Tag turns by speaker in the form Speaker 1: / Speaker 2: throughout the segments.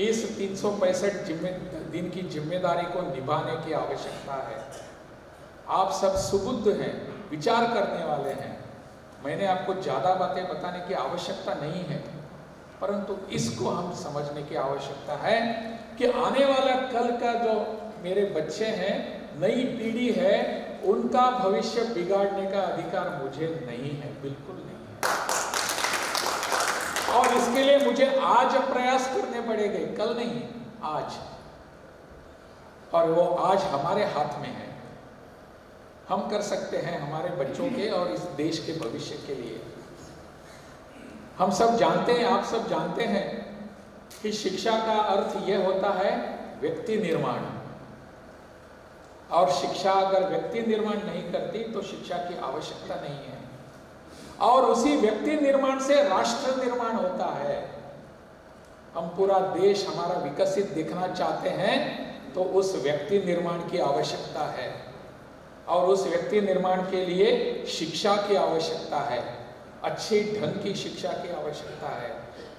Speaker 1: इस तीन सौ पैंसठ जिम्मे, दिन की ज़िम्मेदारी को निभाने की आवश्यकता है। आप सब सुबुद्ध हैं, विचार करने वाले हैं। मैंने आपको ज़्यादा बातें बताने की आवश्यकता नहीं है, परंतु इसको हम समझने की आवश्यकता है कि आने वाला कल का जो मेरे बच्चे हैं, नई पीढ़ी है, उनका भविष्य बिगाड़ने का अधिकार मुझे नहीं है, बिल्कुल नहीं है। और इसके लिए मुझे आज प्रयास करने पड़ेंगे, कल नहीं, आज। और वो आज हमारे हाथ में है। हम कर सकते हैं हमारे बच्चों के और इस देश के भविष्य के लिए। हम सब जानते हैं, आप सब जानते हैं कि शिक्षा का अर्थ यह होता है व्यक्ति निर्माण। और शिक्षा अगर व्यक्ति निर्माण नहीं करती तो शिक्षा की आवश्यकता नहीं है। और उसी व्यक्ति निर्माण से राष्ट्र निर्माण होता है। हम पूरा देश हमारा विकसित दिखना चाहते हैं तो उस व्यक्ति निर्माण की आवश्यकता है। और उस व्यक्ति निर्माण के लिए शिक्षा की आवश्यकता है। अच्छी ढंग की शिक्षा की आवश्यकता है।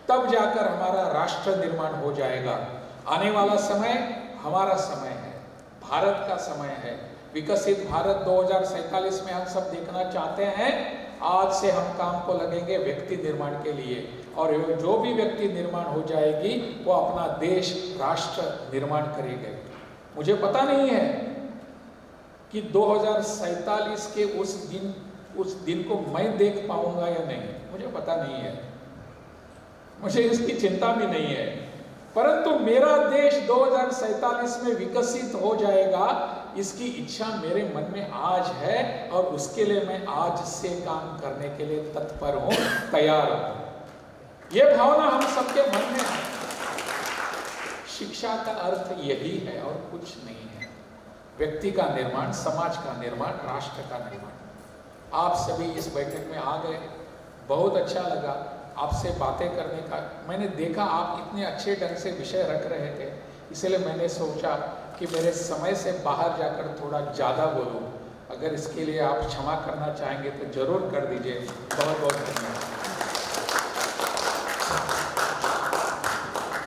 Speaker 1: तब जाकर हमारा राष्ट्र निर्माण हो जाएगा। आने वाला समय हमारा समय है। भारत का समय है। विकसित भारत दो में हम सब देखना चाहते हैं आज से हम काम को लगेंगे व्यक्ति निर्माण के लिए। और जो भी व्यक्ति निर्माण हो जाएगी, वो अपना देश, राष्ट्र निर्माण करेगी। मुझे पता नहीं है कि दो के उस दिन उस दिन को मैं देख पाऊँगा या नहीं। मुझे पता नहीं है। मुझे इसकी चिंता भी नहीं है। परंतु मेरा देश दो में विकसित हो जाएगा, इसकी इच्छा मेरे मन में आज है और उसके लिए मैं आज से काम करने के लिए तत्पर हूँ, तैयार हूँ। यह भावना हम सबके मन में है। शिक्षा का अर्थ यही है और कुछ नहीं है। व्यक्ति का निर्माण, समाज का निर्माण, राष्ट्र का निर्माण। आप सभी इस बैठक में आ गए। बहुत अच्छा लगा। आपसे बातें करने का, मैंने देखा आप इतने अच्छे ढंग से विषय रख रहे थे, इसलिए मैंने सोचा कि मेरे समय से बाहर जाकर थोड़ा ज़्यादा बोलूँ। अगर इसके लिए आप क्षमा करना चाहेंगे तो ज़रूर कर दीजिए। बहुत बहुत धन्यवाद।